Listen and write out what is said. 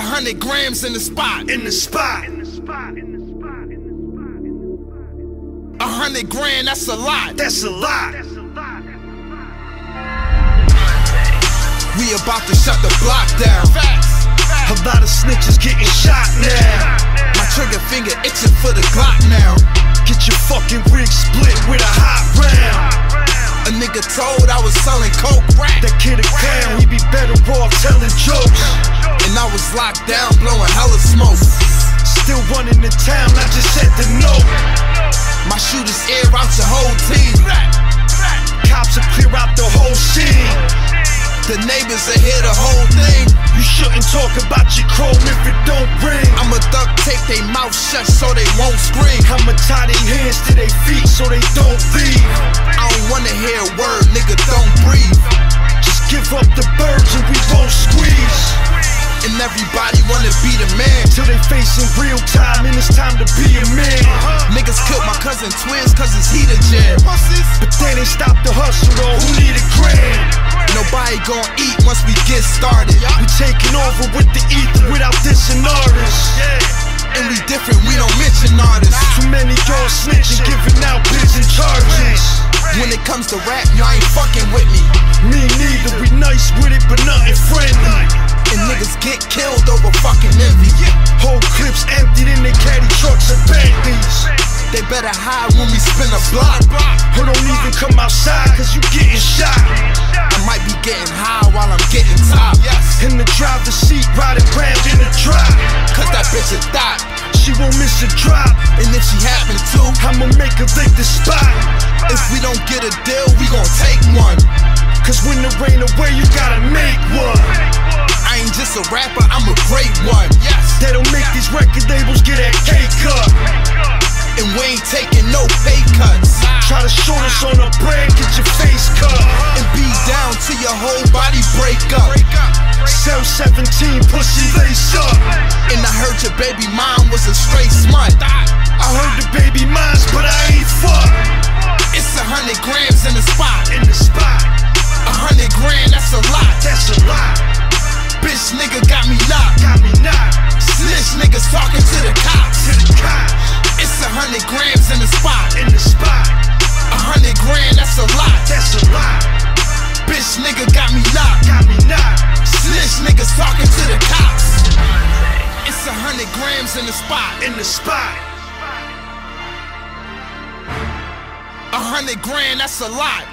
hundred grams in the spot. In the spot. A hundred grand, that's a lot. That's a lot. We about to shut the block down. Facts. A lot of snitches getting shot now. My trigger finger itching for the Glock now. Get your fucking wig split with a hot round. A nigga told I was selling coke crack. That kid a clown, he be better off telling jokes. Locked down, blowing hella smoke. Still running the town, I just said the note. My shooters air out your whole team. Cops will clear out the whole scene. The neighbors will hear the whole thing. You shouldn't talk about your chrome if it don't ring. I'ma duct tape they mouth shut so they won't scream. I'ma tie their hands to their feet so they don't leave. I don't wanna hear a word, nigga, don't breathe. Just give up the birds And everybody wanna be the man. Till they facing real time and it's time to be a man. Uh-huh. Niggas killed my cousin twins cause it's heater jam. But they ain't stop the hustle though, who need a grand? Nobody gon' eat once we get started. We taking over with the ether without dissing artists. And we different, we don't mention artists. Too many y'all snitching, giving out pigeon charges. When it comes to rap, y'all ain't fucking with. Me Hide when we spin a block. Or don't even come outside, cause you getting shot. I might be getting high while I'm getting top. In the driver's seat, riding round in the drop. Cause that bitch a thought. She won't miss a drop. And if she happen to, I'ma make her lick the spot. if we don't get a deal, we gon' take one. Cause when the rain away, you gotta pay cuts. Try to short us on a brand, get your face cut. And be down till your whole body break up. Cell 17, pussy lace up. And I heard your baby mom was a straight smut. I heard the baby mines, but I ain't fuck. It's a hundred grams in the spot. In the spot, A hundred grand, that's a lot. that's a lot. Bitch, nigga got me locked. Got me knocked Snitch niggas talking to the cops. to the cops. It's a hundred grams in the spot. In the spot, A hundred grand, that's a lot. that's a lot. Bitch, nigga got me locked. Got me knocked Snitch niggas talking to the cops. It's a hundred grams in the spot. in the spot. A hundred grand, that's a lot.